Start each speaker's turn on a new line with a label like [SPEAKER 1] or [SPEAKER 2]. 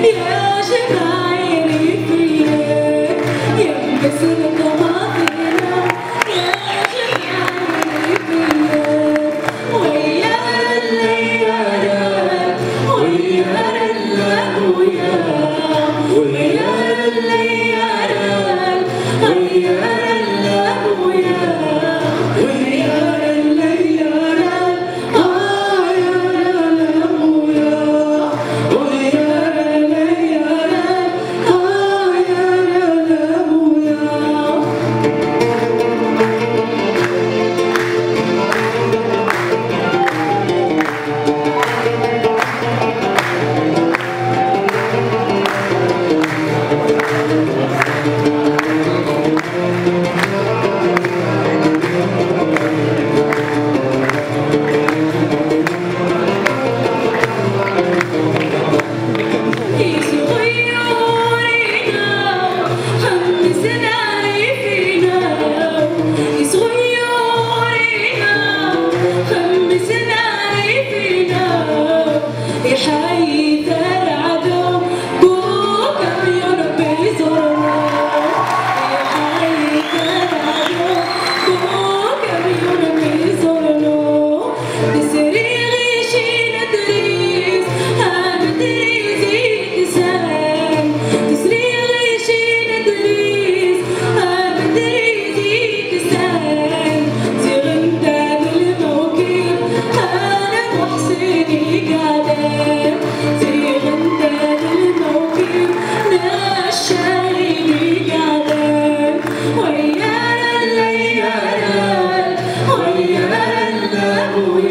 [SPEAKER 1] Mirage. Hallelujah.